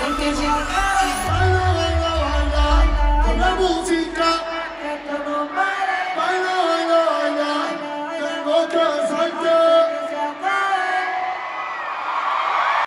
Porque si